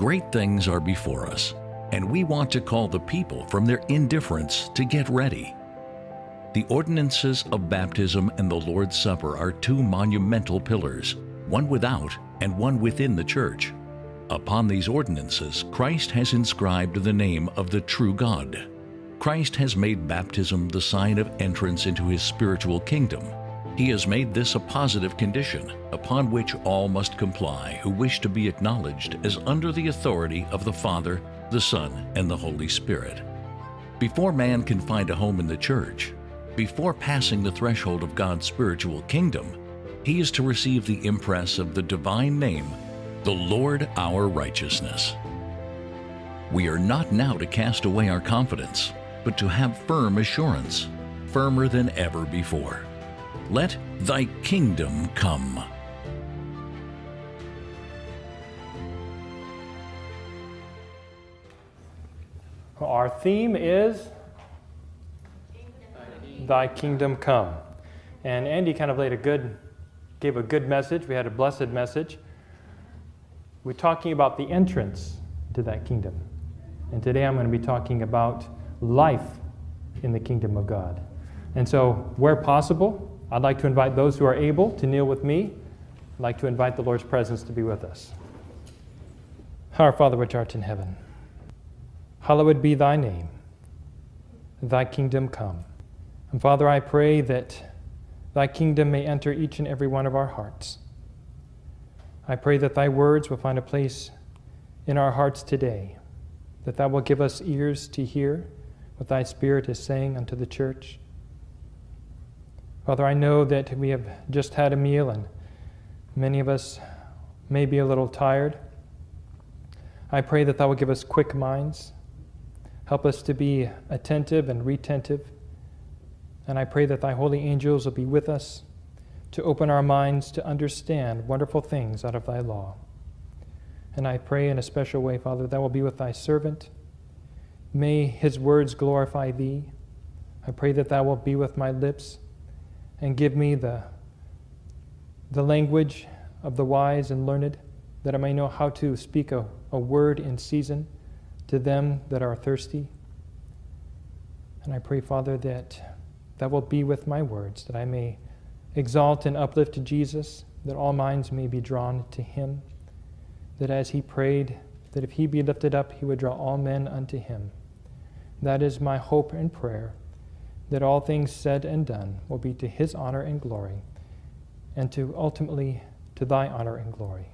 Great things are before us, and we want to call the people from their indifference to get ready. The ordinances of baptism and the Lord's Supper are two monumental pillars, one without and one within the church. Upon these ordinances, Christ has inscribed the name of the true God. Christ has made baptism the sign of entrance into his spiritual kingdom. He has made this a positive condition upon which all must comply who wish to be acknowledged as under the authority of the Father, the Son, and the Holy Spirit. Before man can find a home in the church, before passing the threshold of God's spiritual kingdom, he is to receive the impress of the divine name, the Lord our righteousness. We are not now to cast away our confidence, but to have firm assurance, firmer than ever before. Let thy kingdom come. Our theme is Thy Kingdom Come. And Andy kind of laid a good, gave a good message. We had a blessed message. We're talking about the entrance to that kingdom. And today I'm going to be talking about life in the kingdom of God. And so, where possible, I'd like to invite those who are able to kneel with me. I'd like to invite the Lord's presence to be with us. Our Father which art in heaven, hallowed be thy name. Thy kingdom come. And Father, I pray that thy kingdom may enter each and every one of our hearts. I pray that thy words will find a place in our hearts today, that thou will give us ears to hear what thy Spirit is saying unto the church. Father, I know that we have just had a meal and many of us may be a little tired. I pray that thou will give us quick minds. Help us to be attentive and retentive and I pray that thy holy angels will be with us to open our minds to understand wonderful things out of thy law. And I pray in a special way, Father, that will be with thy servant. May his words glorify thee. I pray that thou wilt be with my lips and give me the, the language of the wise and learned, that I may know how to speak a, a word in season to them that are thirsty. And I pray, Father, that that will be with my words, that I may exalt and uplift Jesus, that all minds may be drawn to him, that as he prayed, that if he be lifted up, he would draw all men unto him. That is my hope and prayer, that all things said and done will be to his honor and glory, and to ultimately to thy honor and glory.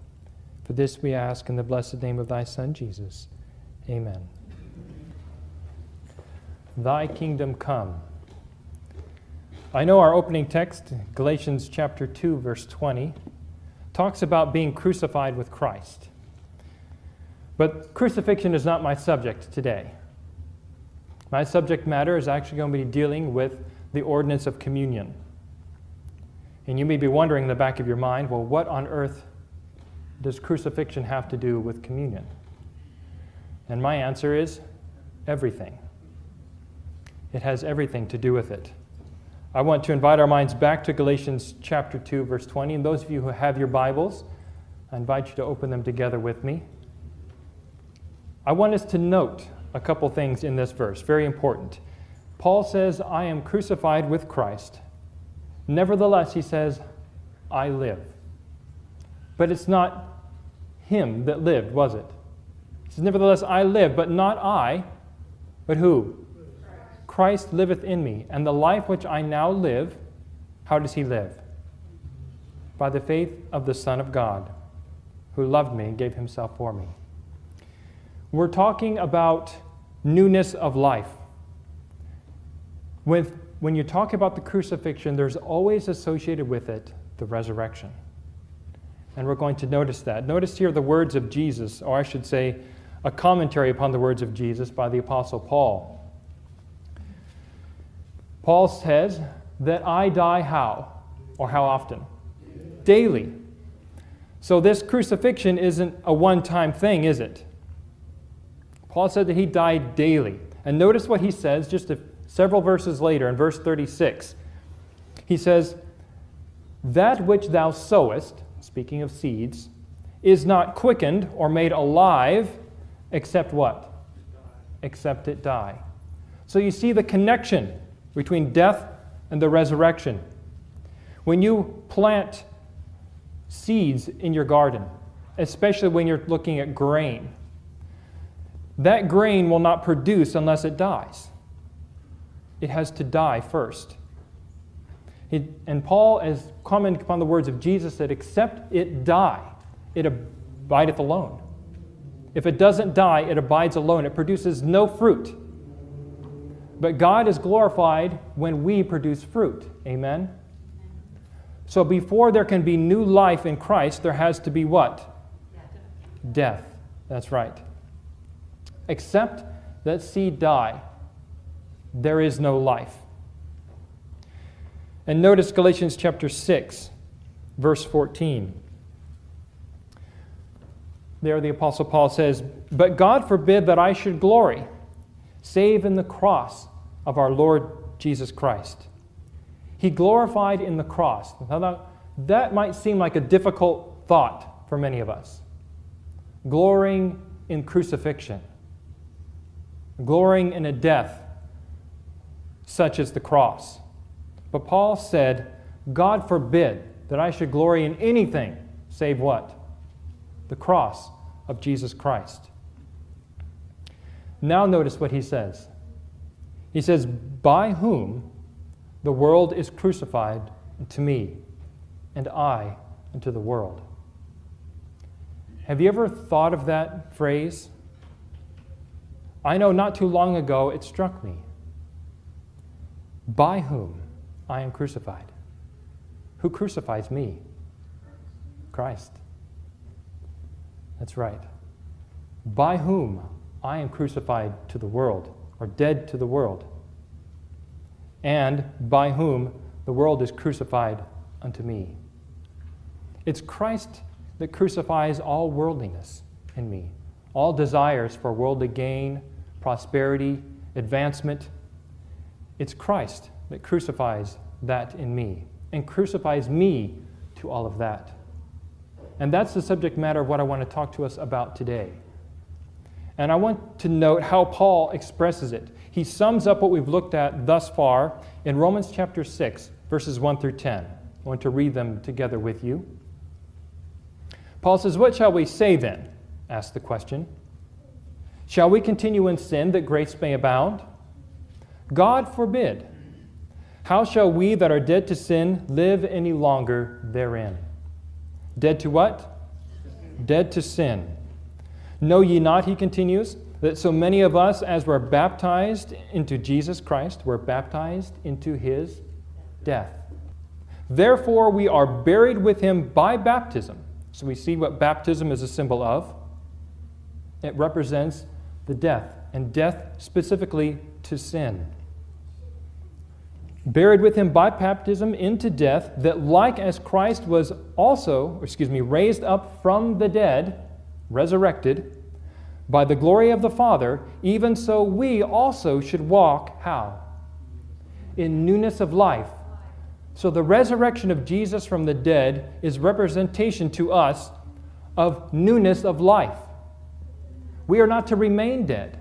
For this we ask in the blessed name of thy Son, Jesus. Amen. Thy kingdom come. I know our opening text, Galatians chapter 2, verse 20, talks about being crucified with Christ. But crucifixion is not my subject today. My subject matter is actually going to be dealing with the ordinance of communion. And you may be wondering in the back of your mind, well, what on earth does crucifixion have to do with communion? And my answer is everything. It has everything to do with it. I want to invite our minds back to Galatians chapter 2, verse 20. And those of you who have your Bibles, I invite you to open them together with me. I want us to note a couple things in this verse, very important. Paul says, I am crucified with Christ. Nevertheless, he says, I live. But it's not him that lived, was it? He says, Nevertheless, I live, but not I, but who? Christ liveth in me, and the life which I now live, how does he live? By the faith of the Son of God, who loved me and gave himself for me. We're talking about newness of life. With, when you talk about the crucifixion, there's always associated with it the resurrection. And we're going to notice that. Notice here the words of Jesus, or I should say, a commentary upon the words of Jesus by the Apostle Paul. Paul says that I die how? Or how often? Daily. So this crucifixion isn't a one time thing, is it? Paul said that he died daily. And notice what he says just a, several verses later in verse 36. He says, That which thou sowest, speaking of seeds, is not quickened or made alive except what? Except it die. So you see the connection between death and the resurrection. When you plant seeds in your garden, especially when you're looking at grain, that grain will not produce unless it dies. It has to die first. It, and Paul, as commenting upon the words of Jesus, that Except it die, it abideth alone. If it doesn't die, it abides alone. It produces no fruit. But God is glorified when we produce fruit. Amen? So before there can be new life in Christ, there has to be what? Death. That's right. Except that seed die, there is no life. And notice Galatians chapter 6, verse 14. There, the Apostle Paul says, But God forbid that I should glory, save in the cross of our Lord Jesus Christ. He glorified in the cross. Now, that might seem like a difficult thought for many of us. Glorying in crucifixion, glorying in a death such as the cross. But Paul said, God forbid that I should glory in anything save what? The cross of Jesus Christ. Now, notice what he says. He says, By whom the world is crucified to me, and I unto the world. Have you ever thought of that phrase? I know not too long ago it struck me. By whom? I am crucified. Who crucifies me? Christ. That's right. By whom I am crucified to the world, or dead to the world, and by whom the world is crucified unto me. It's Christ that crucifies all worldliness in me, all desires for worldly gain, prosperity, advancement. It's Christ that crucifies that in me and crucifies me to all of that. And that's the subject matter of what I want to talk to us about today. And I want to note how Paul expresses it. He sums up what we've looked at thus far in Romans chapter 6, verses 1 through 10. I want to read them together with you. Paul says, What shall we say then? asks the question. Shall we continue in sin that grace may abound? God forbid. How shall we that are dead to sin live any longer therein? Dead to what? Dead to sin. Know ye not, he continues, that so many of us, as were baptized into Jesus Christ, were baptized into his death. Therefore, we are buried with him by baptism. So we see what baptism is a symbol of. It represents the death, and death specifically to sin buried with him by baptism into death, that like as Christ was also, excuse me, raised up from the dead, resurrected, by the glory of the Father, even so we also should walk how? In newness of life. So the resurrection of Jesus from the dead is representation to us of newness of life. We are not to remain dead.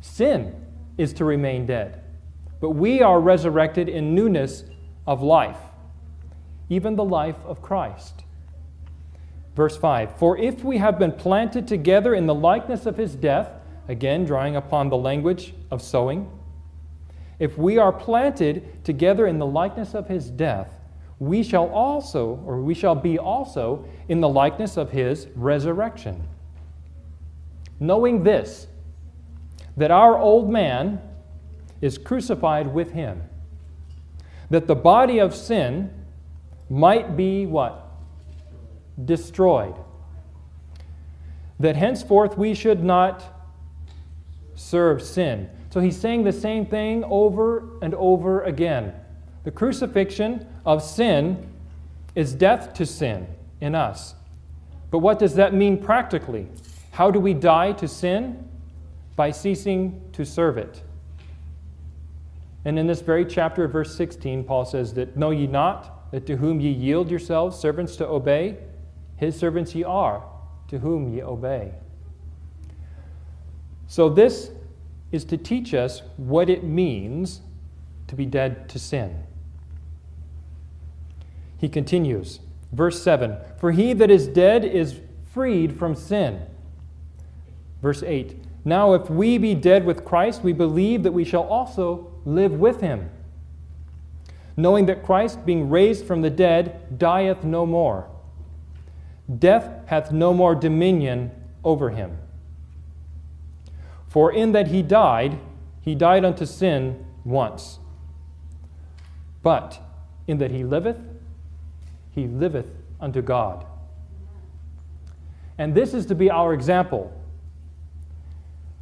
Sin is to remain dead but we are resurrected in newness of life, even the life of Christ. Verse 5 For if we have been planted together in the likeness of his death, again drawing upon the language of sowing, if we are planted together in the likeness of his death, we shall also, or we shall be also, in the likeness of his resurrection. Knowing this, that our old man, is crucified with him, that the body of sin might be what? Destroyed. That henceforth we should not serve sin. So he's saying the same thing over and over again. The crucifixion of sin is death to sin in us. But what does that mean practically? How do we die to sin? By ceasing to serve it. And in this very chapter, of verse 16, Paul says that, Know ye not that to whom ye yield yourselves servants to obey, his servants ye are, to whom ye obey. So, this is to teach us what it means to be dead to sin. He continues, verse 7 For he that is dead is freed from sin. Verse 8 Now, if we be dead with Christ, we believe that we shall also live with him, knowing that Christ, being raised from the dead, dieth no more. Death hath no more dominion over him. For in that he died, he died unto sin once. But in that he liveth, he liveth unto God. And this is to be our example.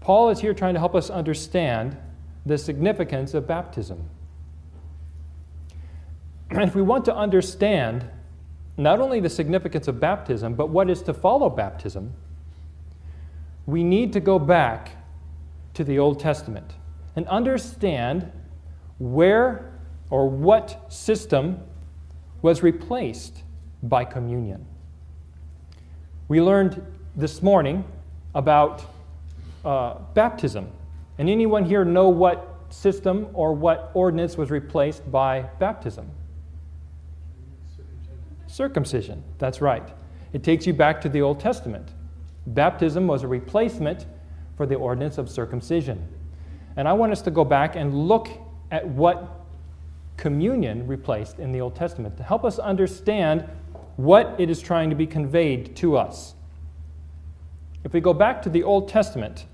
Paul is here trying to help us understand the significance of baptism. And if we want to understand not only the significance of baptism, but what is to follow baptism, we need to go back to the Old Testament and understand where or what system was replaced by communion. We learned this morning about uh, baptism. And anyone here know what system or what ordinance was replaced by baptism? Circumcision. That's right. It takes you back to the Old Testament. Baptism was a replacement for the ordinance of circumcision. And I want us to go back and look at what communion replaced in the Old Testament to help us understand what it is trying to be conveyed to us. If we go back to the Old Testament,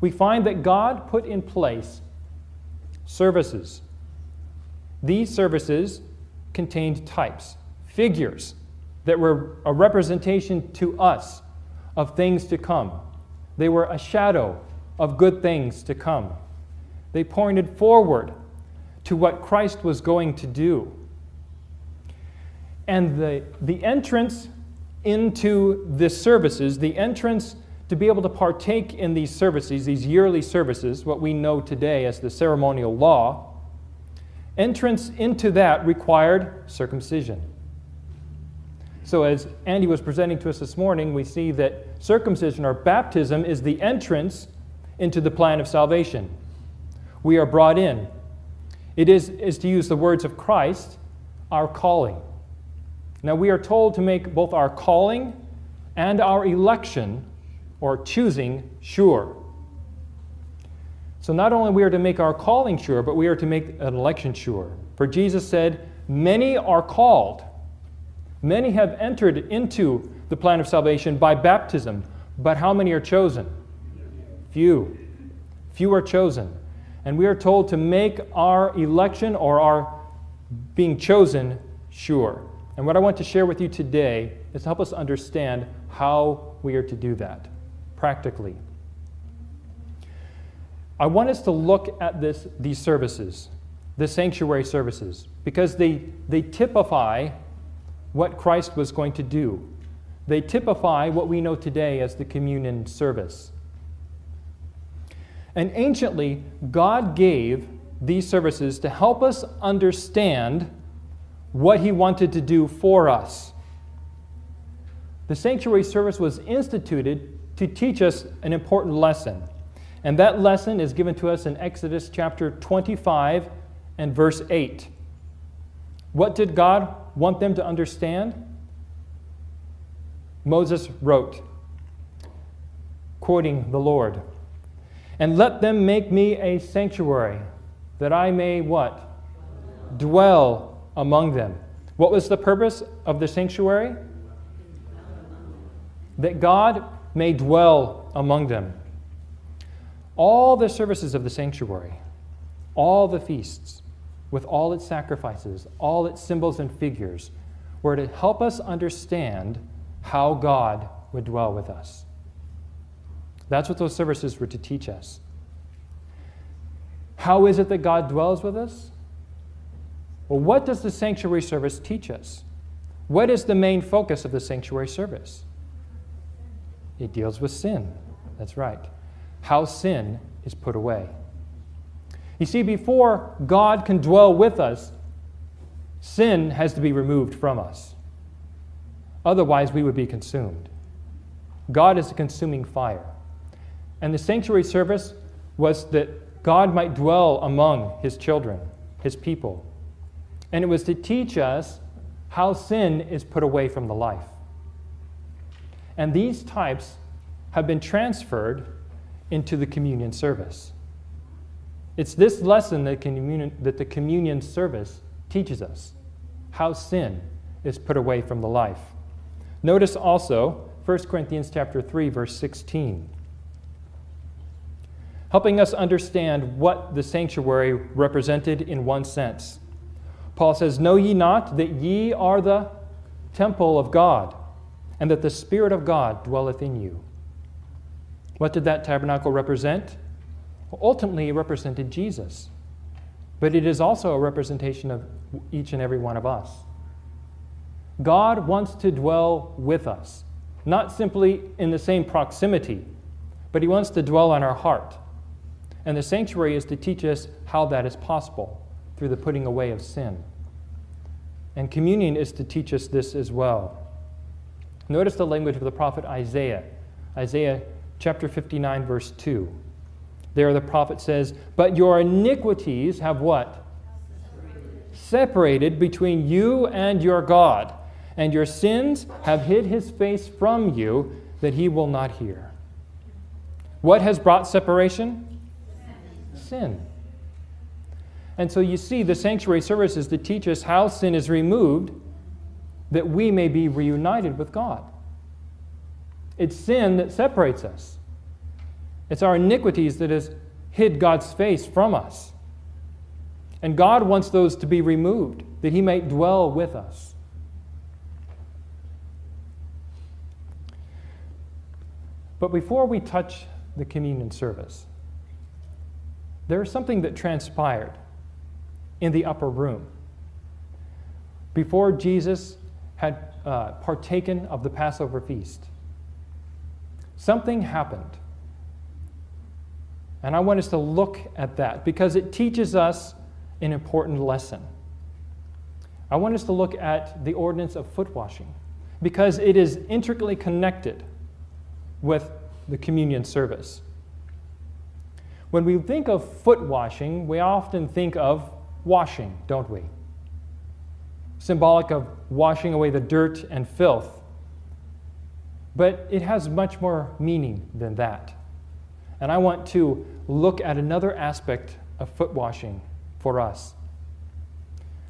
we find that God put in place services. These services contained types, figures that were a representation to us of things to come. They were a shadow of good things to come. They pointed forward to what Christ was going to do. And the, the entrance into the services, the entrance to be able to partake in these services, these yearly services, what we know today as the ceremonial law, entrance into that required circumcision. So, as Andy was presenting to us this morning, we see that circumcision or baptism is the entrance into the plan of salvation. We are brought in. It is, is to use the words of Christ, our calling. Now, we are told to make both our calling and our election or choosing sure. So, not only we are to make our calling sure, but we are to make an election sure. For Jesus said, Many are called, many have entered into the plan of salvation by baptism, but how many are chosen? Few. Few are chosen. And we are told to make our election or our being chosen sure. And what I want to share with you today is to help us understand how we are to do that practically. I want us to look at this, these services, the sanctuary services, because they, they typify what Christ was going to do. They typify what we know today as the communion service. And anciently, God gave these services to help us understand what He wanted to do for us. The sanctuary service was instituted to teach us an important lesson. And that lesson is given to us in Exodus chapter 25 and verse 8. What did God want them to understand? Moses wrote, quoting the Lord, and let them make me a sanctuary that I may what? Dwell among them. What was the purpose of the sanctuary? That God may dwell among them. All the services of the sanctuary, all the feasts, with all its sacrifices, all its symbols and figures, were to help us understand how God would dwell with us. That's what those services were to teach us. How is it that God dwells with us? Well, what does the sanctuary service teach us? What is the main focus of the sanctuary service? It deals with sin. That's right. How sin is put away. You see, before God can dwell with us, sin has to be removed from us. Otherwise, we would be consumed. God is a consuming fire. And the sanctuary service was that God might dwell among his children, his people. And it was to teach us how sin is put away from the life. And these types have been transferred into the communion service. It's this lesson that, that the communion service teaches us how sin is put away from the life. Notice also 1 Corinthians chapter 3 verse 16. Helping us understand what the sanctuary represented in one sense. Paul says, Know ye not that ye are the temple of God, and that the Spirit of God dwelleth in you? What did that tabernacle represent? Well, ultimately, it represented Jesus. But it is also a representation of each and every one of us. God wants to dwell with us, not simply in the same proximity, but He wants to dwell on our heart. And the sanctuary is to teach us how that is possible through the putting away of sin. And communion is to teach us this as well. Notice the language of the prophet Isaiah. Isaiah chapter 59, verse 2. There the prophet says, But your iniquities have what? Separated between you and your God, and your sins have hid his face from you that he will not hear. What has brought separation? Sin. And so you see, the sanctuary services to teach us how sin is removed that we may be reunited with God. It's sin that separates us. It's our iniquities that has hid God's face from us. And God wants those to be removed, that He may dwell with us. But before we touch the communion service, there is something that transpired in the upper room. Before Jesus had uh, partaken of the Passover feast, something happened. And I want us to look at that because it teaches us an important lesson. I want us to look at the ordinance of foot washing because it is intricately connected with the communion service. When we think of foot washing, we often think of washing, don't we? Symbolic of washing away the dirt and filth. But it has much more meaning than that. And I want to look at another aspect of foot washing for us.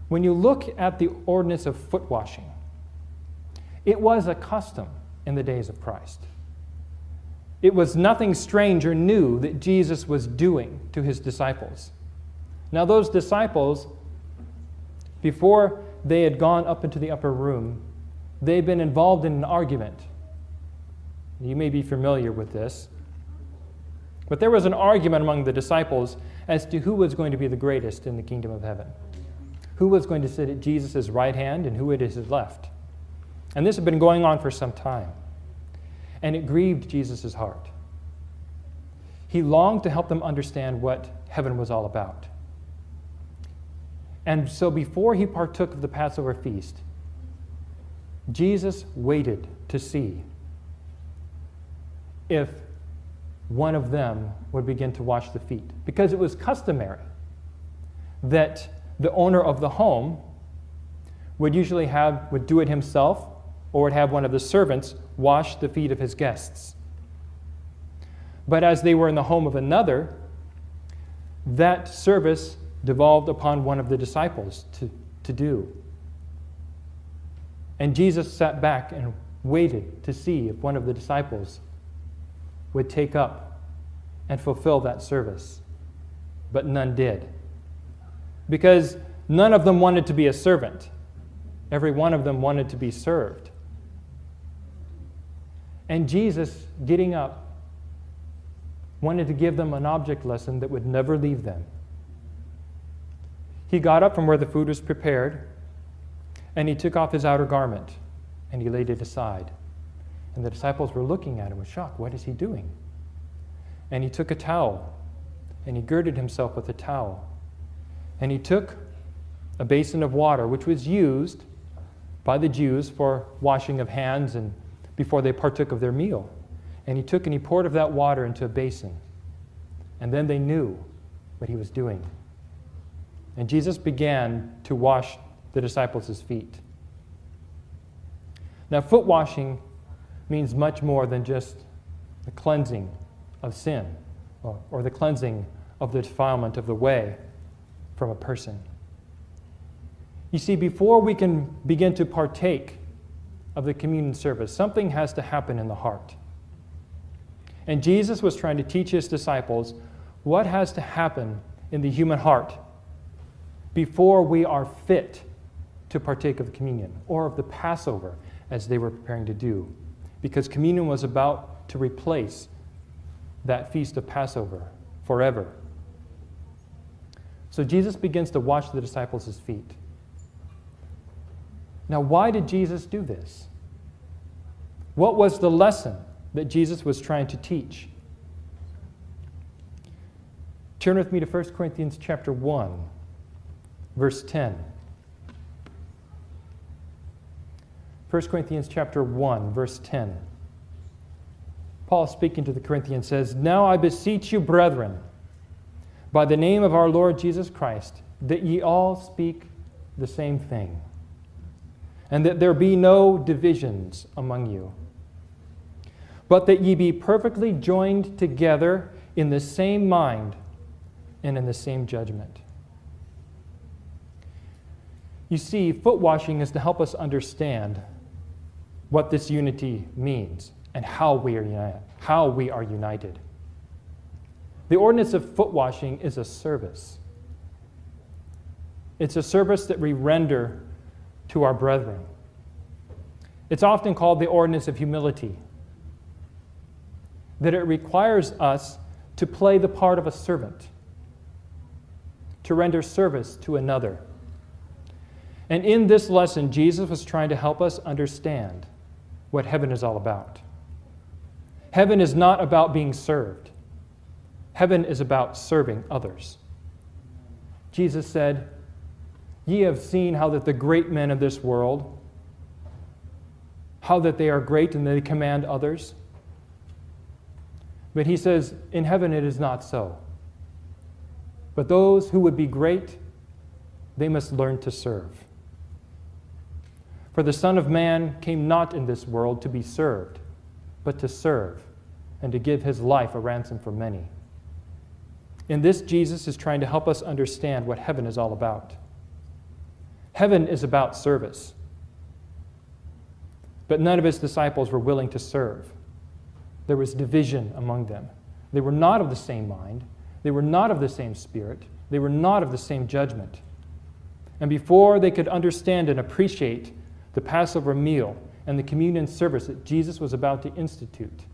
When you look at the ordinance of foot washing, it was a custom in the days of Christ. It was nothing strange or new that Jesus was doing to his disciples. Now, those disciples, before they had gone up into the upper room, they had been involved in an argument. You may be familiar with this. But there was an argument among the disciples as to who was going to be the greatest in the kingdom of heaven. Who was going to sit at Jesus' right hand and who at his left. And this had been going on for some time. And it grieved Jesus' heart. He longed to help them understand what heaven was all about. And so before he partook of the Passover feast, Jesus waited to see if one of them would begin to wash the feet. Because it was customary that the owner of the home would usually have, would do it himself or would have one of the servants wash the feet of his guests. But as they were in the home of another, that service devolved upon one of the disciples to, to do. And Jesus sat back and waited to see if one of the disciples would take up and fulfill that service. But none did. Because none of them wanted to be a servant, every one of them wanted to be served. And Jesus, getting up, wanted to give them an object lesson that would never leave them. He got up from where the food was prepared, and he took off his outer garment, and he laid it aside. And the disciples were looking at him with shock. What is he doing? And he took a towel, and he girded himself with a towel. And he took a basin of water, which was used by the Jews for washing of hands and before they partook of their meal. And he took and he poured of that water into a basin. And then they knew what he was doing. And Jesus began to wash the disciples' feet. Now, foot washing means much more than just the cleansing of sin or, or the cleansing of the defilement of the way from a person. You see, before we can begin to partake of the communion service, something has to happen in the heart. And Jesus was trying to teach his disciples what has to happen in the human heart before we are fit to partake of the communion or of the Passover as they were preparing to do. Because communion was about to replace that feast of Passover forever. So Jesus begins to wash the disciples' feet. Now, why did Jesus do this? What was the lesson that Jesus was trying to teach? Turn with me to 1 Corinthians chapter 1, verse 10. 1 Corinthians chapter 1, verse 10. Paul, speaking to the Corinthians, says, Now I beseech you, brethren, by the name of our Lord Jesus Christ, that ye all speak the same thing, and that there be no divisions among you, but that ye be perfectly joined together in the same mind and in the same judgment. You see, foot washing is to help us understand what this unity means and how we are united. How we are united. The ordinance of foot washing is a service. It's a service that we render to our brethren. It's often called the ordinance of humility. That it requires us to play the part of a servant, to render service to another. And in this lesson, Jesus was trying to help us understand what heaven is all about. Heaven is not about being served, heaven is about serving others. Jesus said, Ye have seen how that the great men of this world, how that they are great and they command others. But he says, In heaven it is not so. But those who would be great, they must learn to serve. For the Son of Man came not in this world to be served, but to serve and to give his life a ransom for many. In this, Jesus is trying to help us understand what heaven is all about. Heaven is about service. But none of his disciples were willing to serve. There was division among them. They were not of the same mind, they were not of the same spirit, they were not of the same judgment. And before they could understand and appreciate the Passover meal and the communion service that Jesus was about to institute,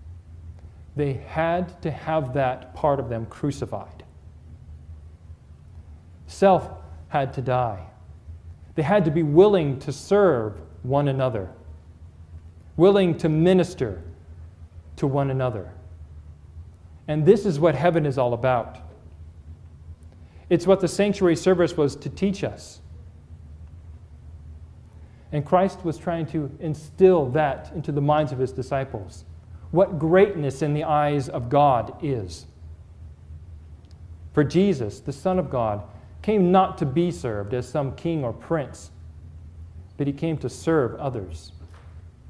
they had to have that part of them crucified. Self had to die. They had to be willing to serve one another, willing to minister to one another. And this is what heaven is all about. It's what the sanctuary service was to teach us. And Christ was trying to instill that into the minds of his disciples. What greatness in the eyes of God is. For Jesus, the Son of God, came not to be served as some king or prince, but he came to serve others,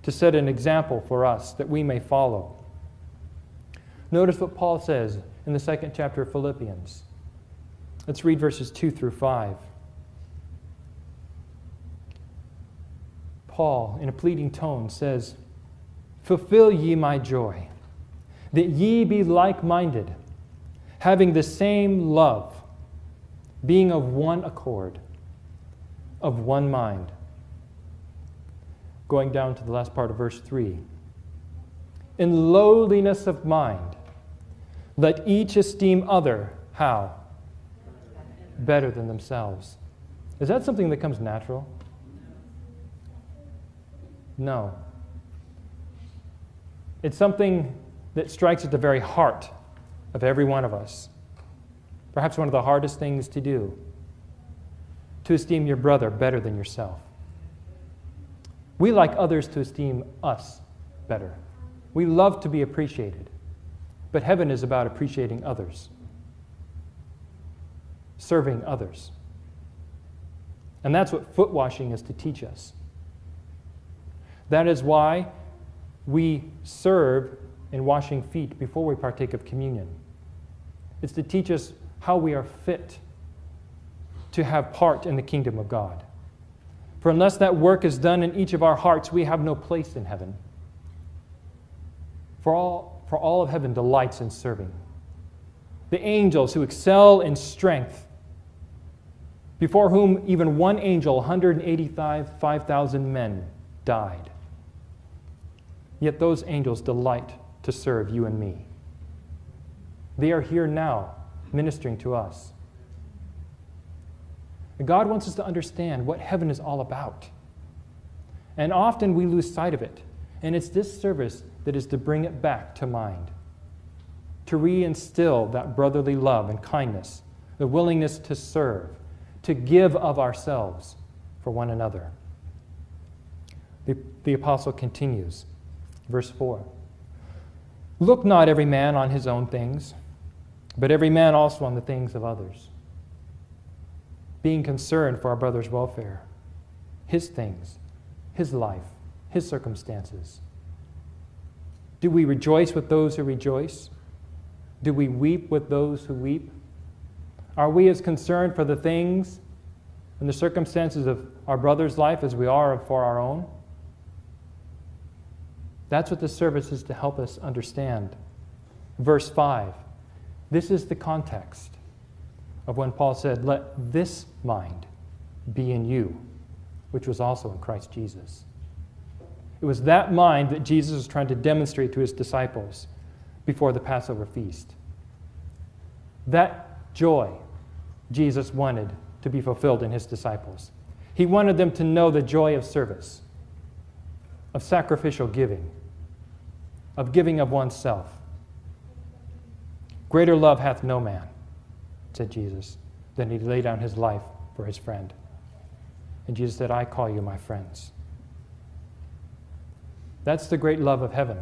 to set an example for us that we may follow. Notice what Paul says in the second chapter of Philippians. Let's read verses 2 through 5. Paul, in a pleading tone, says, Fulfill ye my joy, that ye be like minded, having the same love, being of one accord, of one mind. Going down to the last part of verse 3. In lowliness of mind, let each esteem other how? Better than themselves. Is that something that comes natural? No. It's something that strikes at the very heart of every one of us. Perhaps one of the hardest things to do to esteem your brother better than yourself. We like others to esteem us better We love to be appreciated, but heaven is about appreciating others, serving others. And that's what foot washing is to teach us. That is why we serve in washing feet before we partake of communion. It's to teach us how we are fit to have part in the kingdom of God. For unless that work is done in each of our hearts, we have no place in heaven. For all, for all of heaven delights in serving. The angels who excel in strength, before whom even one angel, 185,000 men, died. Yet those angels delight to serve you and me. They are here now ministering to us. God wants us to understand what heaven is all about. And often we lose sight of it. And it's this service that is to bring it back to mind, to reinstill that brotherly love and kindness, the willingness to serve, to give of ourselves for one another. The, the apostle continues, verse 4 Look not every man on his own things, but every man also on the things of others being concerned for our brother's welfare, his things, his life, his circumstances. Do we rejoice with those who rejoice? Do we weep with those who weep? Are we as concerned for the things and the circumstances of our brother's life as we are for our own? That's what the service is to help us understand. Verse 5. This is the context of when Paul said, Let this mind be in you, which was also in Christ Jesus. It was that mind that Jesus was trying to demonstrate to his disciples before the Passover feast. That joy Jesus wanted to be fulfilled in his disciples. He wanted them to know the joy of service, of sacrificial giving, of giving of oneself. Greater love hath no man said Jesus. than he laid down his life for his friend. And Jesus said, I call you my friends. That's the great love of heaven.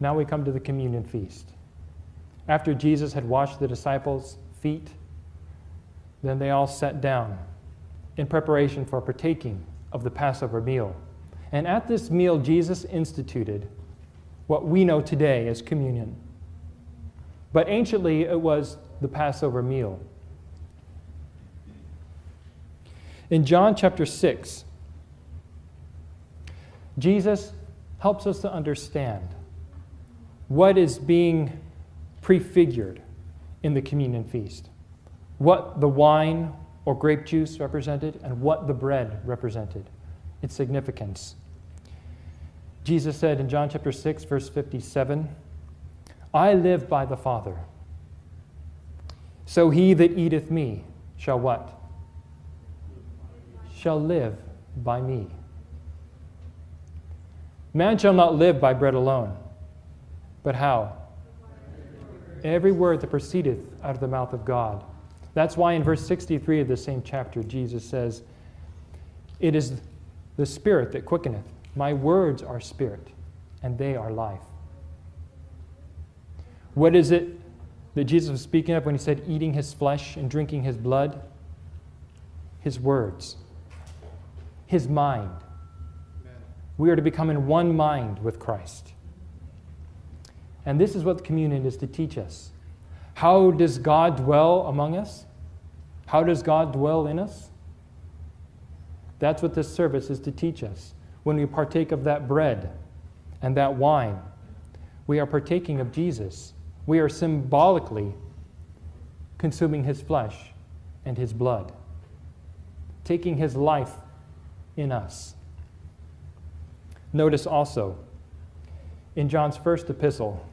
Now we come to the communion feast. After Jesus had washed the disciples' feet, then they all sat down in preparation for partaking of the Passover meal. And at this meal, Jesus instituted what we know today as communion. But anciently, it was the Passover meal. In John chapter 6, Jesus helps us to understand what is being prefigured in the communion feast, what the wine or grape juice represented, and what the bread represented, its significance. Jesus said in John chapter 6, verse 57, I live by the Father. So he that eateth me shall what? Shall live by me. Man shall not live by bread alone, but how? Every word that proceedeth out of the mouth of God. That's why in verse 63 of the same chapter, Jesus says, It is the Spirit that quickeneth. My words are spirit, and they are life. What is it that Jesus was speaking of when he said eating his flesh and drinking his blood? His words, his mind. We are to become in one mind with Christ. And this is what communion is to teach us. How does God dwell among us? How does God dwell in us? That's what this service is to teach us. When we partake of that bread and that wine, we are partaking of Jesus we are symbolically consuming his flesh and his blood, taking his life in us. Notice also in John's first epistle,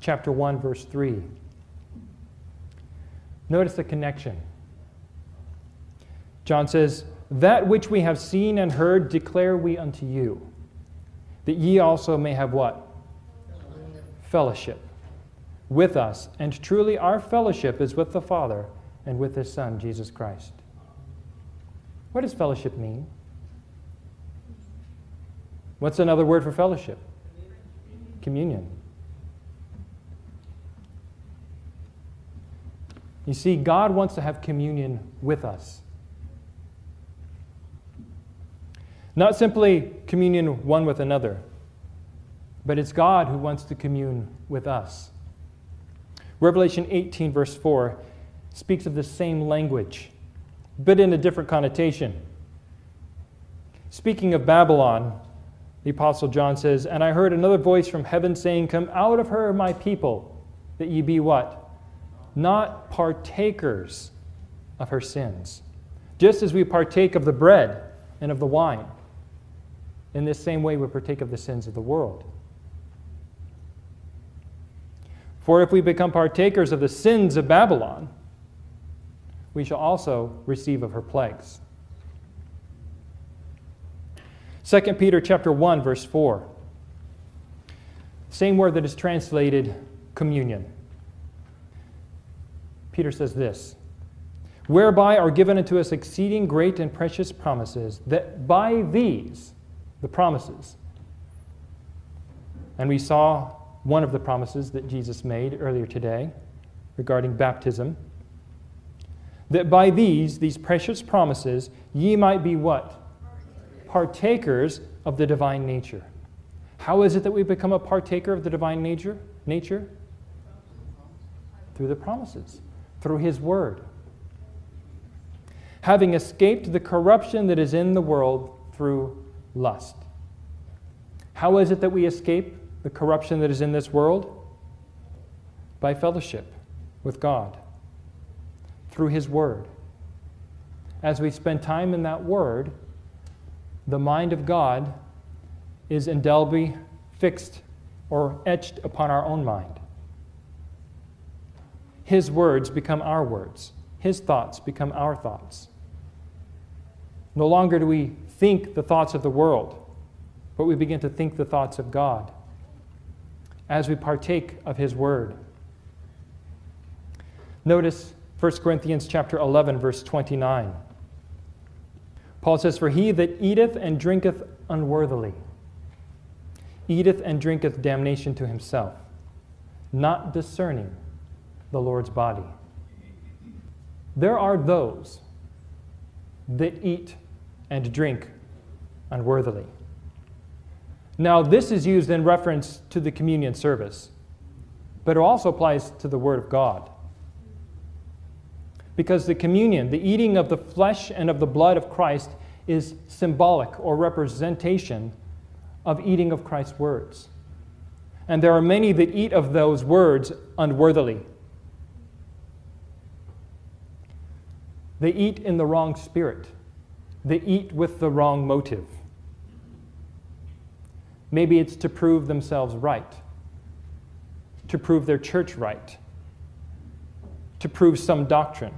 chapter 1, verse 3. Notice the connection. John says, That which we have seen and heard declare we unto you, that ye also may have what? Fellowship with us, and truly our fellowship is with the Father and with His Son, Jesus Christ. What does fellowship mean? What's another word for fellowship? Communion. You see, God wants to have communion with us. Not simply communion one with another, but it's God who wants to commune with us. Revelation 18, verse 4, speaks of the same language, but in a different connotation. Speaking of Babylon, the Apostle John says, And I heard another voice from heaven saying, Come out of her, my people, that ye be what? Not partakers of her sins. Just as we partake of the bread and of the wine. In this same way, we partake of the sins of the world. For if we become partakers of the sins of Babylon, we shall also receive of her plagues. 2 Peter chapter 1 verse 4. Same word that is translated communion. Peter says this, whereby are given unto us exceeding great and precious promises, that by these the promises. And we saw one of the promises that Jesus made earlier today regarding baptism. That by these, these precious promises, ye might be what? Partakers of the divine nature. How is it that we become a partaker of the divine nature? Nature? Through the promises, through His Word. Having escaped the corruption that is in the world through lust. How is it that we escape the corruption that is in this world? By fellowship with God through His Word. As we spend time in that Word, the mind of God is indelibly fixed or etched upon our own mind. His words become our words, His thoughts become our thoughts. No longer do we think the thoughts of the world, but we begin to think the thoughts of God as we partake of his word. Notice 1 Corinthians chapter 11 verse 29. Paul says for he that eateth and drinketh unworthily eateth and drinketh damnation to himself not discerning the Lord's body. There are those that eat and drink unworthily. Now, this is used in reference to the communion service, but it also applies to the Word of God. Because the communion, the eating of the flesh and of the blood of Christ, is symbolic or representation of eating of Christ's words. And there are many that eat of those words unworthily. They eat in the wrong spirit they eat with the wrong motive. Maybe it's to prove themselves right, to prove their church right, to prove some doctrine,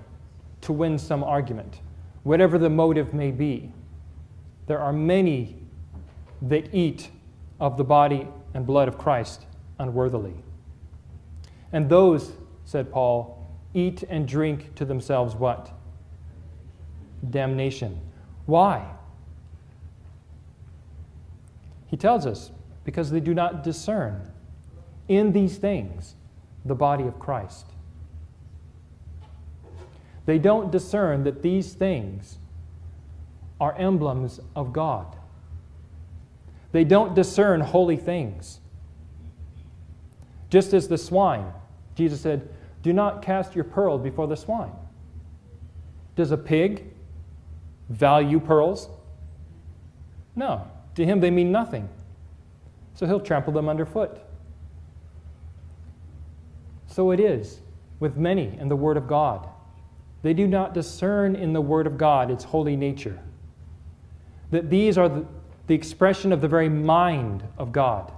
to win some argument, whatever the motive may be. There are many that eat of the body and blood of Christ unworthily. And those, said Paul, eat and drink to themselves what? Damnation. Why? He tells us because they do not discern in these things the body of Christ. They don't discern that these things are emblems of God. They don't discern holy things. Just as the swine, Jesus said, Do not cast your pearl before the swine. Does a pig value pearls? No. To him, they mean nothing. So he'll trample them underfoot. So it is with many in the Word of God. They do not discern in the Word of God its holy nature. That these are the, the expression of the very mind of God.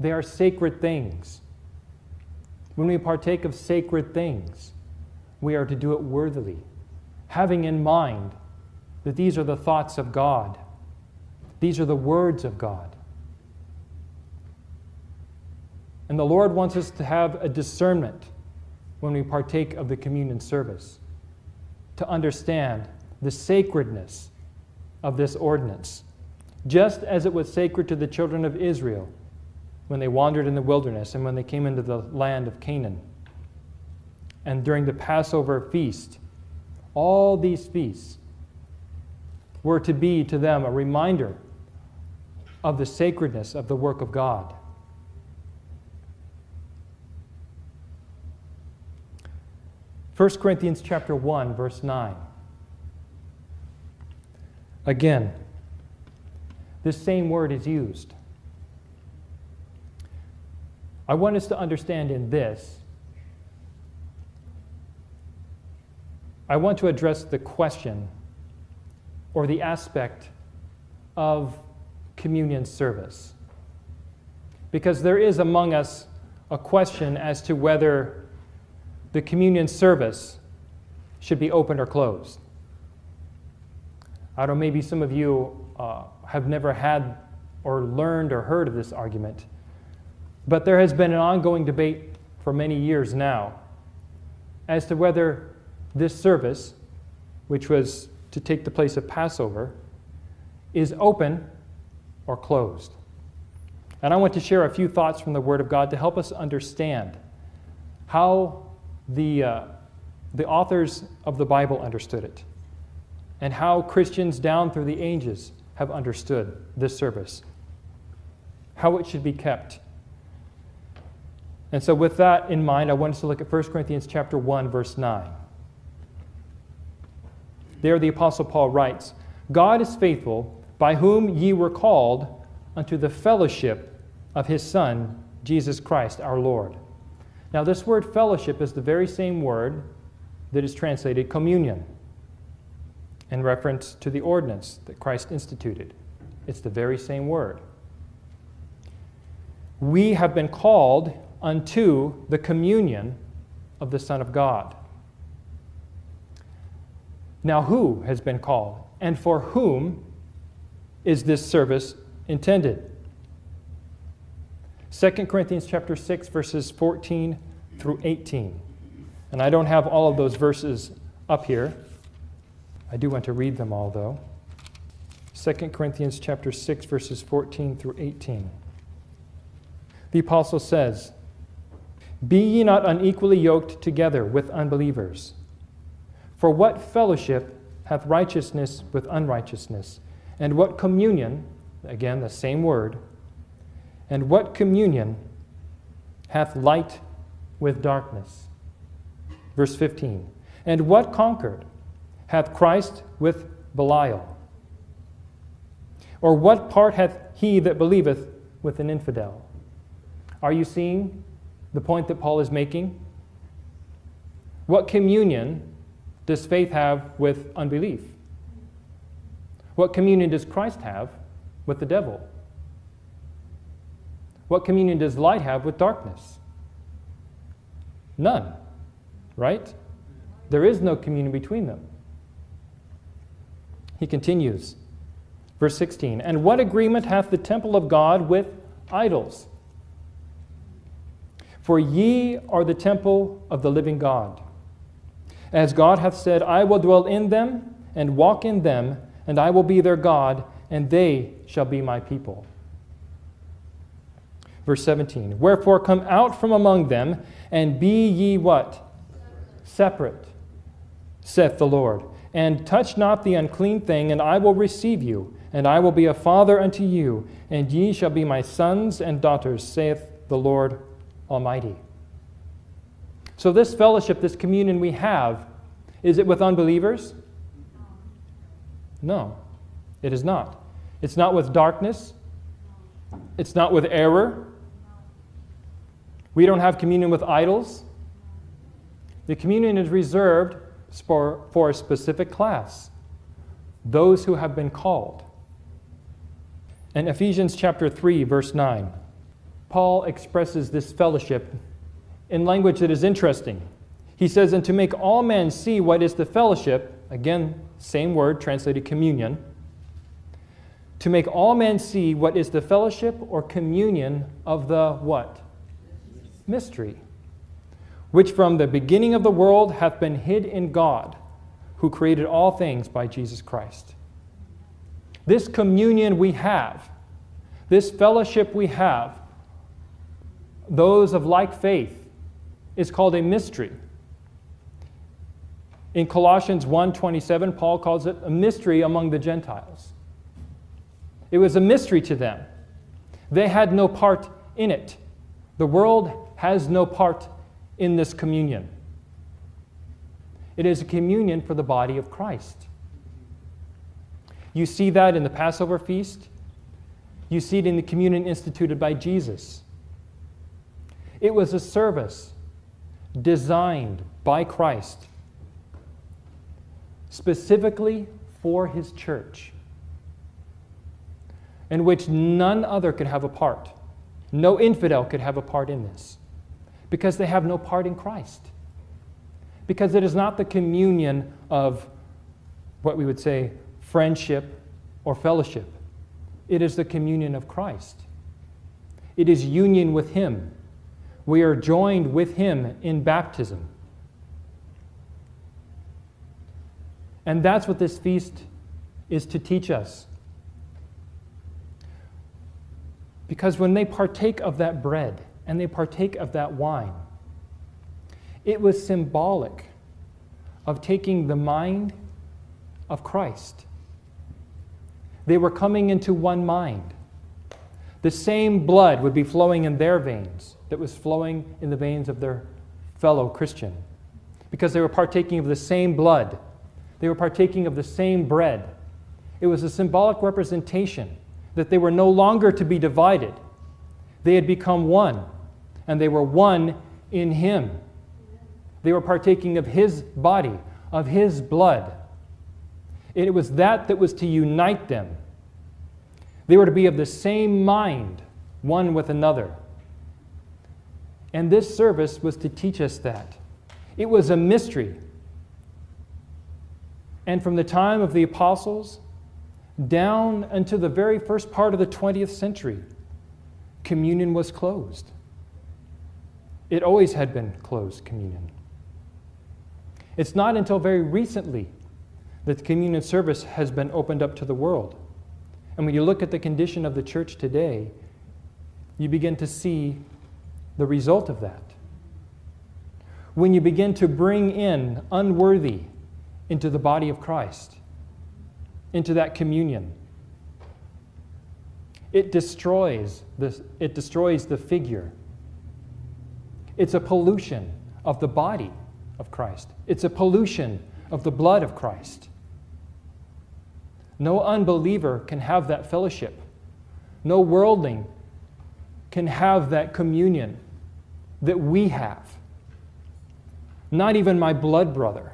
They are sacred things. When we partake of sacred things, we are to do it worthily, having in mind that these are the thoughts of God, these are the words of God. And the Lord wants us to have a discernment when we partake of the communion service, to understand the sacredness of this ordinance, just as it was sacred to the children of Israel when they wandered in the wilderness and when they came into the land of Canaan. And during the Passover feast, all these feasts were to be to them a reminder of the sacredness of the work of God. First Corinthians chapter 1 verse 9. Again, this same word is used. I want us to understand in this. I want to address the question or the aspect of communion service. Because there is among us a question as to whether the communion service should be open or closed. I don't know, maybe some of you uh, have never had or learned or heard of this argument, but there has been an ongoing debate for many years now as to whether this service, which was to take the place of Passover, is open or closed. And I want to share a few thoughts from the Word of God to help us understand how the, uh, the authors of the Bible understood it and how Christians down through the ages have understood this service, how it should be kept. And so with that in mind, I want us to look at 1 Corinthians chapter 1 verse 9. There the apostle Paul writes, God is faithful, by whom ye were called unto the fellowship of his son Jesus Christ our Lord. Now this word fellowship is the very same word that is translated communion in reference to the ordinance that Christ instituted. It's the very same word. We have been called unto the communion of the Son of God. Now, who has been called? And for whom is this service intended? 2 Corinthians chapter 6 verses 14 through 18. And I don't have all of those verses up here. I do want to read them all, though. 2 Corinthians chapter 6, verses 14 through 18. The apostle says, Be ye not unequally yoked together with unbelievers. For what fellowship hath righteousness with unrighteousness? And what communion, again, the same word, and what communion hath light with darkness? Verse 15. And what conquered hath Christ with Belial? Or what part hath he that believeth with an infidel? Are you seeing the point that Paul is making? What communion does faith have with unbelief? What communion does Christ have with the devil? What communion does light have with darkness? None, right? There is no communion between them. He continues, verse 16 And what agreement hath the temple of God with idols? For ye are the temple of the living God. As God hath said, I will dwell in them and walk in them, and I will be their God, and they shall be my people. Verse 17 Wherefore come out from among them, and be ye what? Separate, saith the Lord and touch not the unclean thing, and I will receive you, and I will be a father unto you, and ye shall be my sons and daughters, saith the Lord Almighty. So, this fellowship, this communion we have, is it with unbelievers? No, it is not. It's not with darkness, it's not with error. We don't have communion with idols. The communion is reserved for, for a specific class those who have been called. In Ephesians chapter 3, verse 9, Paul expresses this fellowship in language that is interesting. He says, And to make all men see what is the fellowship, again, same word, translated communion, to make all men see what is the fellowship or communion of the what? Mystery which from the beginning of the world hath been hid in God, who created all things by Jesus Christ. This communion we have, this fellowship we have, those of like faith, is called a mystery. In Colossians 1:27, Paul calls it a mystery among the Gentiles. It was a mystery to them. They had no part in it. The world has no part in this communion. It is a communion for the body of Christ. You see that in the Passover feast. You see it in the communion instituted by Jesus. It was a service designed by Christ specifically for his church, in which none other could have a part. No infidel could have a part in this because they have no part in Christ. Because it is not the communion of what we would say friendship or fellowship, it is the communion of Christ. It is union with Him. We are joined with Him in baptism. And that's what this feast is to teach us. Because when they partake of that bread and they partake of that wine, it was symbolic of taking the mind of Christ. They were coming into one mind. The same blood would be flowing in their veins that was flowing in the veins of their fellow Christian because they were partaking of the same blood they were partaking of the same bread. It was a symbolic representation that they were no longer to be divided. They had become one, and they were one in Him. They were partaking of His body, of His blood. It was that that was to unite them. They were to be of the same mind, one with another. And this service was to teach us that. It was a mystery and from the time of the apostles down until the very first part of the 20th century, communion was closed. It always had been closed communion. It's not until very recently that the communion service has been opened up to the world. And when you look at the condition of the church today, you begin to see the result of that. When you begin to bring in unworthy into the body of Christ, into that communion. It destroys the, it destroys the figure. It's a pollution of the body of Christ. It's a pollution of the blood of Christ. No unbeliever can have that fellowship. No worldling can have that communion that we have. Not even my blood brother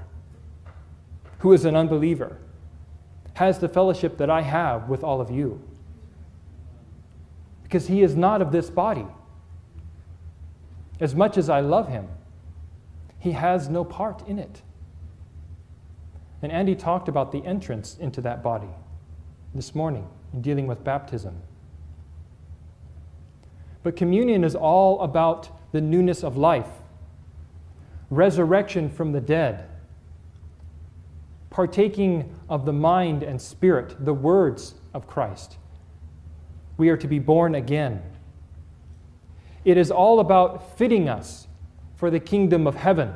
who is an unbeliever, has the fellowship that I have with all of you. Because he is not of this body. As much as I love him, he has no part in it. And Andy talked about the entrance into that body this morning in dealing with baptism. But communion is all about the newness of life, resurrection from the dead, partaking of the mind and spirit, the words of Christ. We are to be born again. It is all about fitting us for the kingdom of heaven.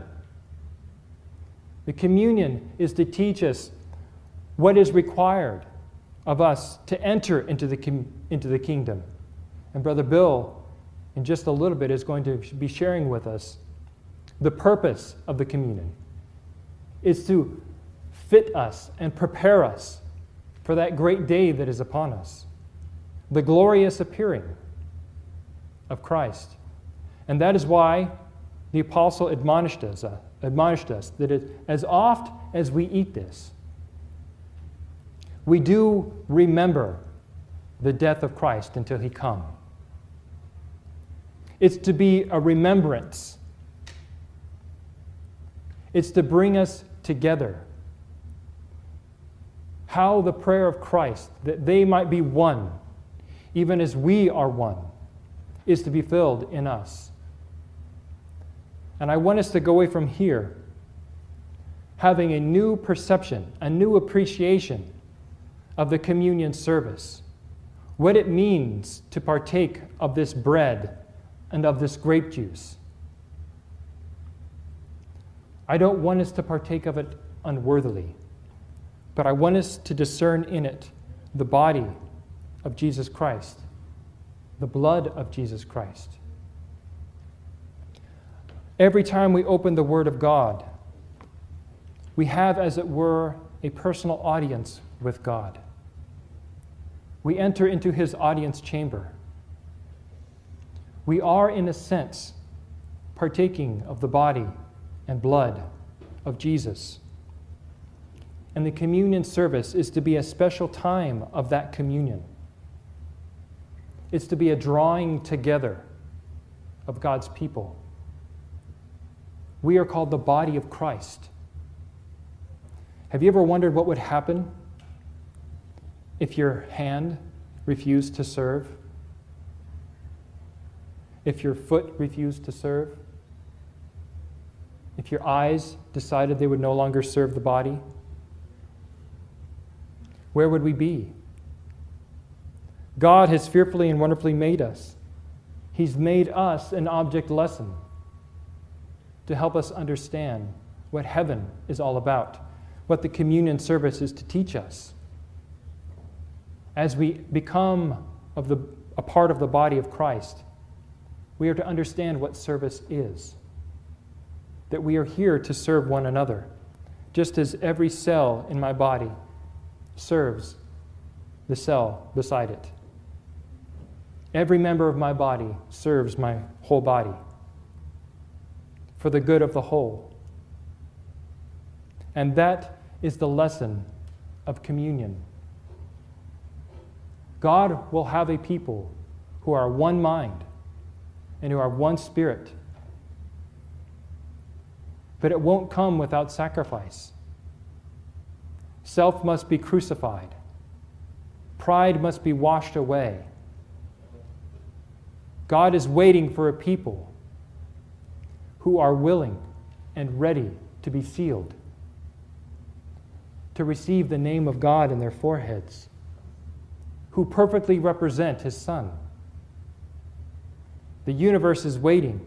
The communion is to teach us what is required of us to enter into the, into the kingdom. And Brother Bill, in just a little bit, is going to be sharing with us the purpose of the communion. Is to fit us and prepare us for that great day that is upon us the glorious appearing of Christ. And that is why the apostle admonished us, uh, admonished us that it, as oft as we eat this, we do remember the death of Christ until he come. It's to be a remembrance. It's to bring us together how the prayer of Christ, that they might be one, even as we are one, is to be filled in us. And I want us to go away from here having a new perception, a new appreciation of the communion service, what it means to partake of this bread and of this grape juice. I don't want us to partake of it unworthily, but I want us to discern in it the body of Jesus Christ, the blood of Jesus Christ. Every time we open the Word of God, we have, as it were, a personal audience with God. We enter into His audience chamber. We are, in a sense, partaking of the body and blood of Jesus. And the communion service is to be a special time of that communion. It's to be a drawing together of God's people. We are called the body of Christ. Have you ever wondered what would happen if your hand refused to serve? If your foot refused to serve? If your eyes decided they would no longer serve the body? Where would we be? God has fearfully and wonderfully made us. He's made us an object lesson to help us understand what heaven is all about, what the communion service is to teach us. As we become of the, a part of the body of Christ, we are to understand what service is. That we are here to serve one another, just as every cell in my body serves the cell beside it. Every member of my body serves my whole body for the good of the whole. And that is the lesson of communion. God will have a people who are one mind and who are one spirit. But it won't come without sacrifice. Self must be crucified, pride must be washed away. God is waiting for a people who are willing and ready to be sealed, to receive the name of God in their foreheads, who perfectly represent His Son. The universe is waiting,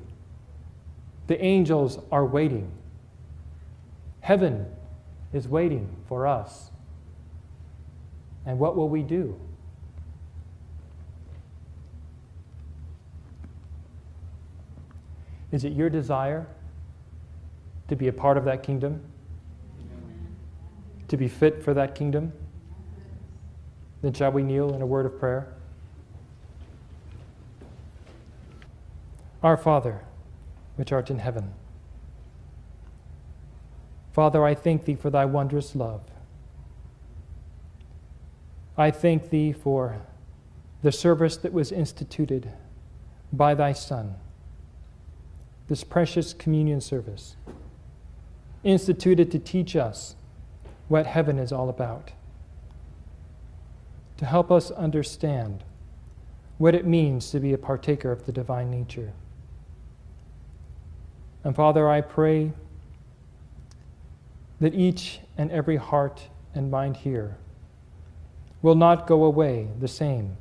the angels are waiting, heaven is waiting for us. And what will we do? Is it your desire to be a part of that kingdom? To be fit for that kingdom? Then shall we kneel in a word of prayer? Our Father, which art in heaven. Father, I thank thee for thy wondrous love. I thank thee for the service that was instituted by thy Son this precious communion service, instituted to teach us what heaven is all about, to help us understand what it means to be a partaker of the divine nature. And Father, I pray that each and every heart and mind here will not go away the same,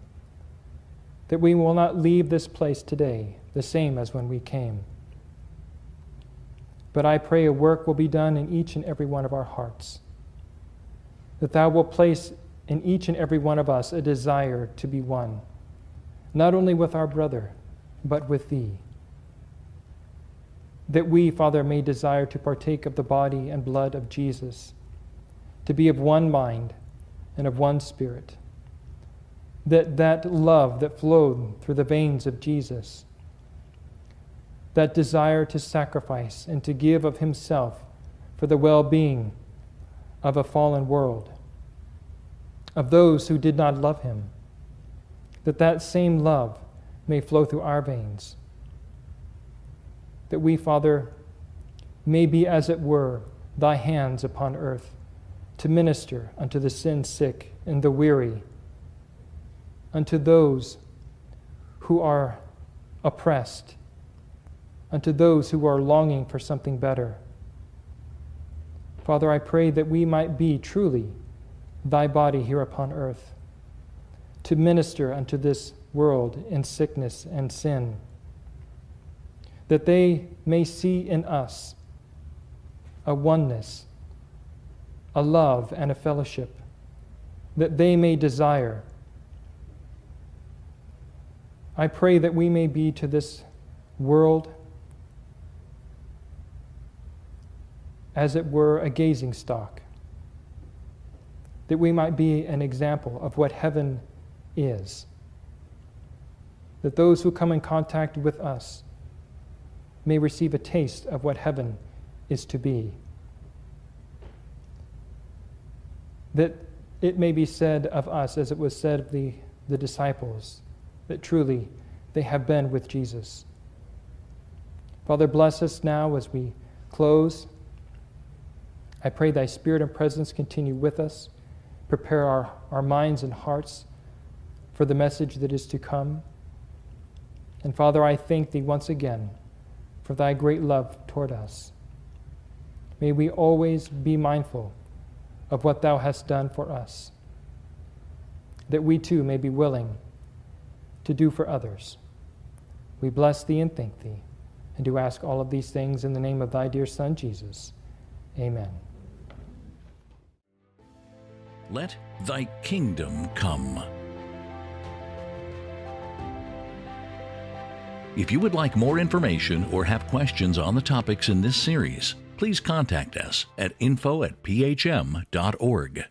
that we will not leave this place today the same as when we came. But I pray a work will be done in each and every one of our hearts. That thou wilt place in each and every one of us a desire to be one, not only with our brother, but with thee. That we, Father, may desire to partake of the body and blood of Jesus, to be of one mind and of one spirit. That that love that flowed through the veins of Jesus that desire to sacrifice and to give of himself for the well being of a fallen world, of those who did not love him, that that same love may flow through our veins. That we, Father, may be, as it were, thy hands upon earth to minister unto the sin sick and the weary, unto those who are oppressed unto those who are longing for something better. Father, I pray that we might be truly thy body here upon earth, to minister unto this world in sickness and sin, that they may see in us a oneness, a love, and a fellowship, that they may desire. I pray that we may be to this world as it were a gazing stock, that we might be an example of what heaven is, that those who come in contact with us may receive a taste of what heaven is to be. That it may be said of us, as it was said of the, the disciples, that truly they have been with Jesus. Father, bless us now as we close. I pray thy spirit and presence continue with us. Prepare our, our minds and hearts for the message that is to come. And Father, I thank thee once again for thy great love toward us. May we always be mindful of what thou hast done for us, that we too may be willing to do for others. We bless thee and thank thee, and do ask all of these things in the name of thy dear Son, Jesus. Amen. Let thy kingdom come. If you would like more information or have questions on the topics in this series, please contact us at info at phm.org.